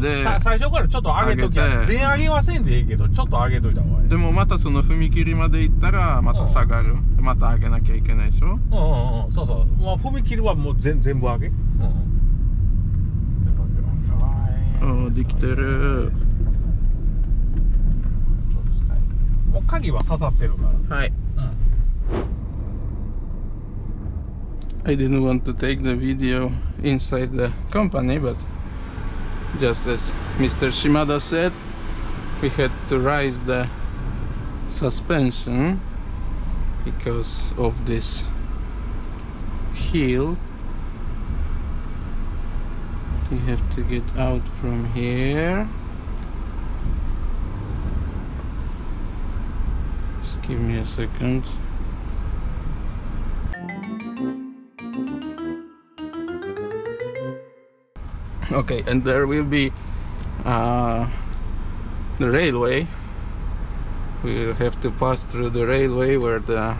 でさ最初からちょっと上げときや上げて。全上げはせんでええけどちょっと上げといた方がいいでもまたその踏切まで行ったらまた下がる。また上げなきゃいけないでしょ？うんうんうんそうそう。もう踏切はもう全全部上げ。うん。うん。できてる。もう鍵は刺さってるから。はい。うん。I didn't want to take the video inside the company, but just as Mr. Shimada said, we had to raise the suspension because of this heel. We have to get out from here. Just give me a second. Okay and there will be uh, the railway. We will have to pass through the railway where the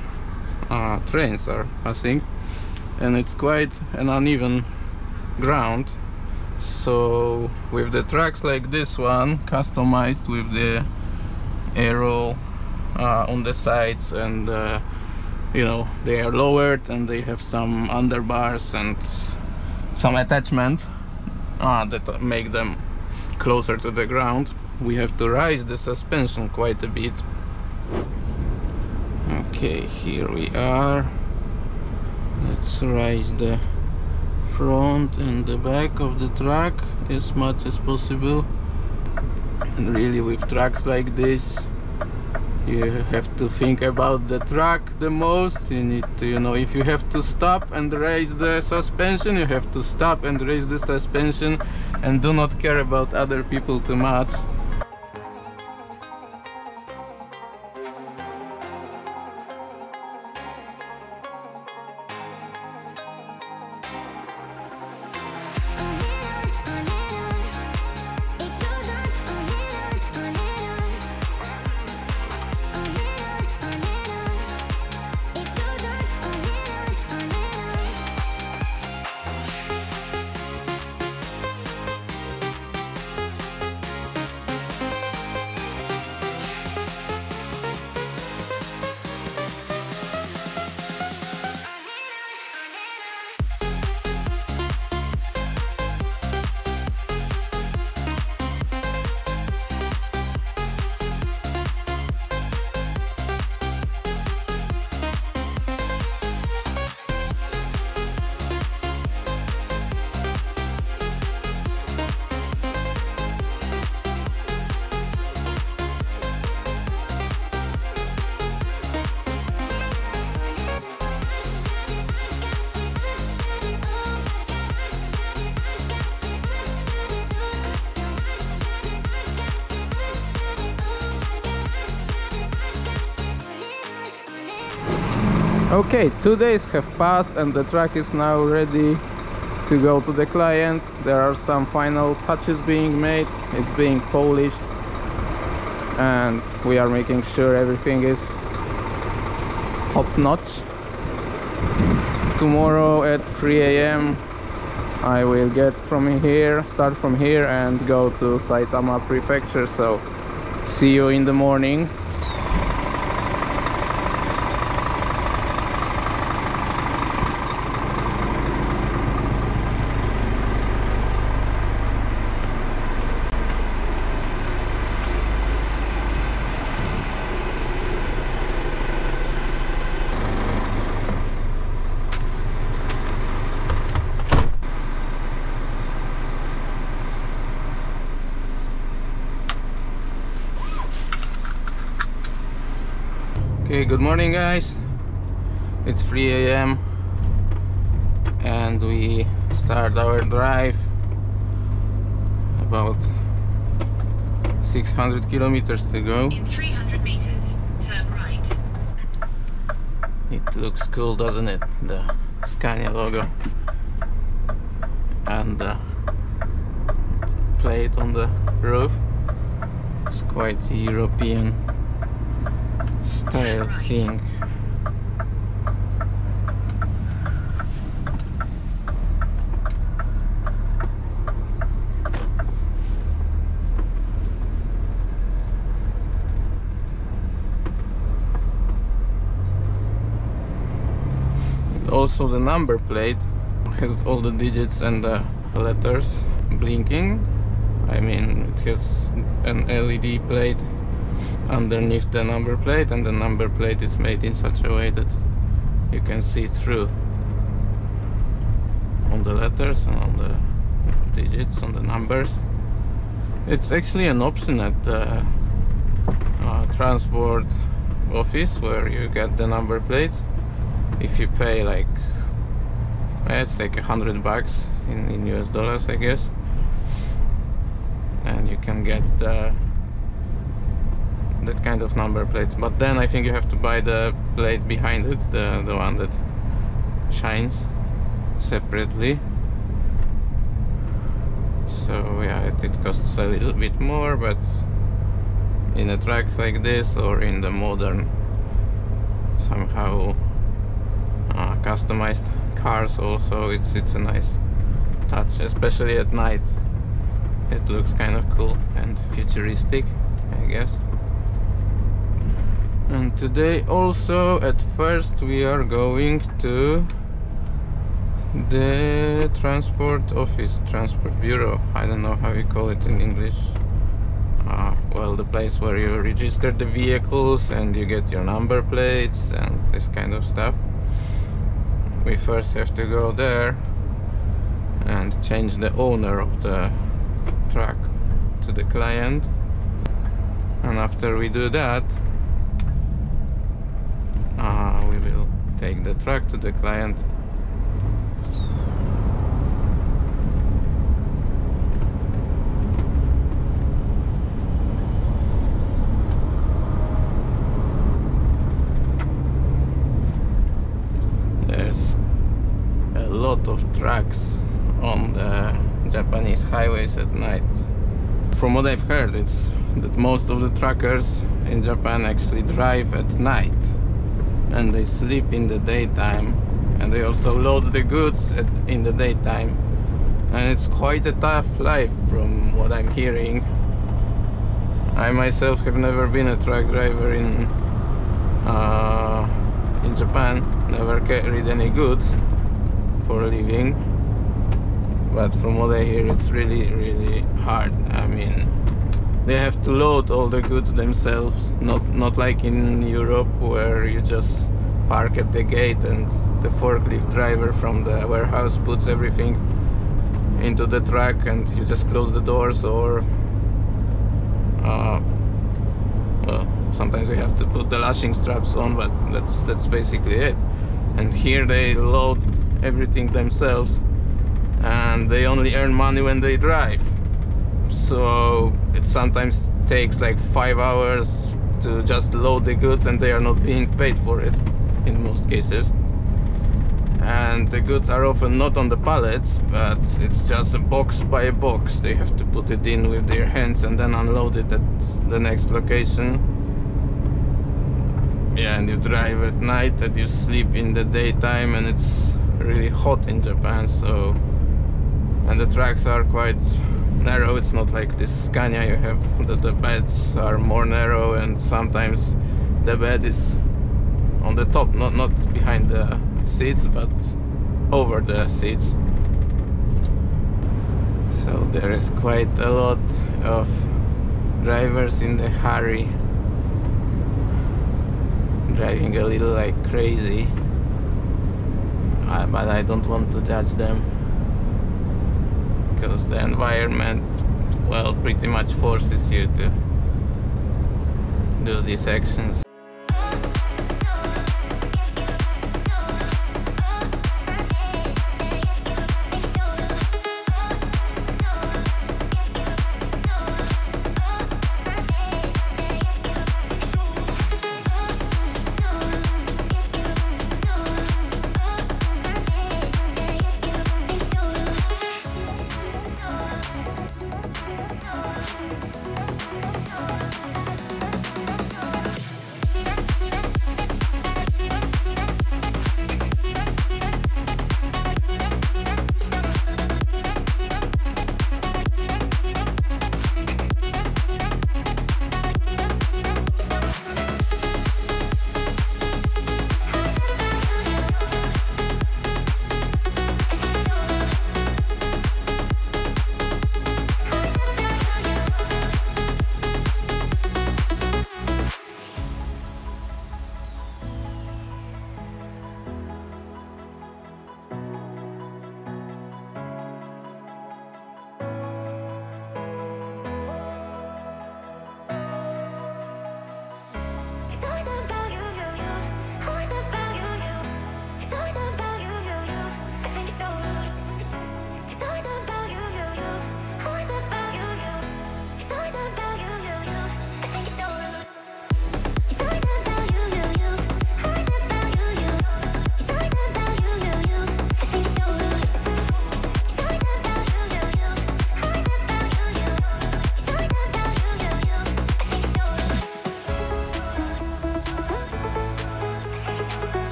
uh, trains are passing. And it's quite an uneven ground. So with the tracks like this one customized with the arrow uh, on the sides and uh, you know they are lowered and they have some underbars and some attachments uh, that make them closer to the ground. We have to raise the suspension quite a bit. Okay here we are. Let's raise the front and the back of the truck as much as possible. And really with trucks like this you have to think about the truck the most you need to you know if you have to stop and raise the suspension you have to stop and raise the suspension and do not care about other people too much Okay, two days have passed and the truck is now ready to go to the client. There are some final touches being made, it's being polished and we are making sure everything is top notch. Tomorrow at 3 a.m. I will get from here, start from here and go to Saitama Prefecture. So see you in the morning. Okay, good morning guys. It's 3 a.m. and we start our drive about 600 kilometers to go. In 300 meters, turn right. It looks cool, doesn't it? The Scania logo and the plate on the roof. It's quite European starting also the number plate has all the digits and the letters blinking. I mean it has an LED plate underneath the number plate and the number plate is made in such a way that you can see through on the letters and on the digits on the numbers. It's actually an option at the uh, transport office where you get the number plates. If you pay like it's like a hundred bucks in, in US dollars I guess. And you can get the that kind of number plates. But then I think you have to buy the plate behind it the, the one that shines separately. So yeah it, it costs a little bit more but in a truck like this or in the modern somehow uh, customized cars also it's it's a nice touch especially at night. It looks kind of cool and futuristic I guess and today also at first we are going to the transport office transport bureau. I don't know how you call it in English. Uh, well the place where you register the vehicles and you get your number plates and this kind of stuff. We first have to go there and change the owner of the truck to the client. And after we do that uh, we will take the truck to the client. There's a lot of trucks on the Japanese highways at night. From what I've heard it's that most of the truckers in Japan actually drive at night and they sleep in the daytime and they also load the goods at, in the daytime. And it's quite a tough life from what I'm hearing. I myself have never been a truck driver in uh, in Japan never carried any goods for a living. But from what I hear it's really really hard. I mean they have to load all the goods themselves not not like in Europe where you just park at the gate and the forklift driver from the warehouse puts everything into the truck and you just close the doors or uh, well sometimes you have to put the lashing straps on but that's that's basically it. And here they load everything themselves and they only earn money when they drive so it sometimes takes like five hours to just load the goods and they are not being paid for it in most cases. And the goods are often not on the pallets but it's just a box by a box. They have to put it in with their hands and then unload it at the next location. Yeah and you drive at night and you sleep in the daytime and it's really hot in Japan so and the tracks are quite narrow. It's not like this Scania you have. The, beds are more narrow and sometimes the bed is on the top not not behind the seats but over the seats. So there is quite a lot of drivers in the hurry driving a little like crazy. Uh, but I don't want to judge them because the environment well pretty much forces you to do these actions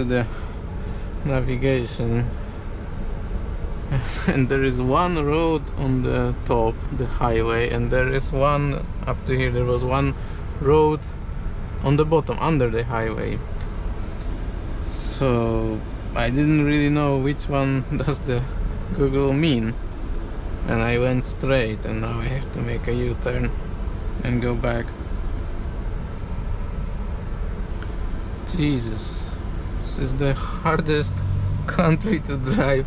to the navigation. And there is one road on the top the highway and there is one up to here there was one road on the bottom under the highway. So I didn't really know which one does the Google mean. And I went straight and now I have to make a U-turn and go back. Jesus this is the hardest country to drive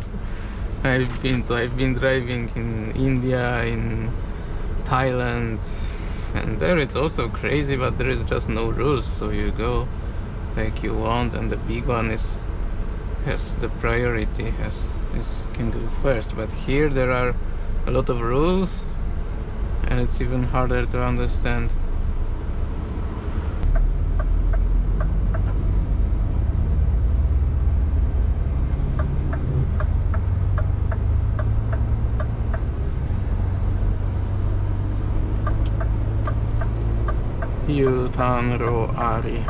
I've been to. I've been driving in India, in Thailand, and there it's also crazy, but there is just no rules. So you go like you want, and the big one is has the priority, has is can go first. But here there are a lot of rules, and it's even harder to understand. Yutanro Ari.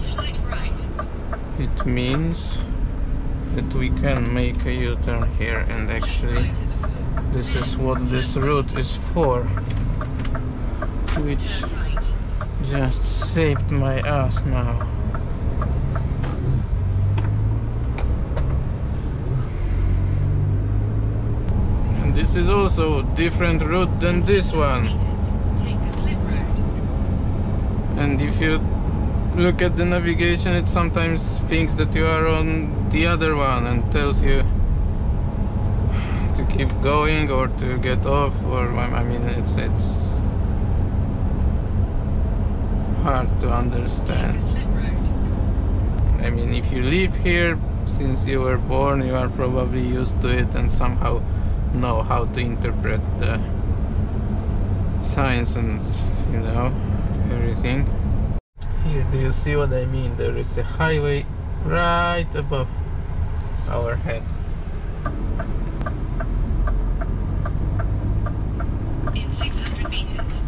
Slide right. It means that we can make a U-turn here and actually this is what this route is for which just saved my ass now and this is also different route than this one Meters. Take the slip road. And if you look at the navigation it sometimes thinks that you are on the other one and tells you to keep going or to get off or I mean it's it's hard to understand. I mean if you live here since you were born you are probably used to it and somehow know how to interpret the signs and you know everything. Here do you see what I mean? There is a highway right above our head. In 600 meters.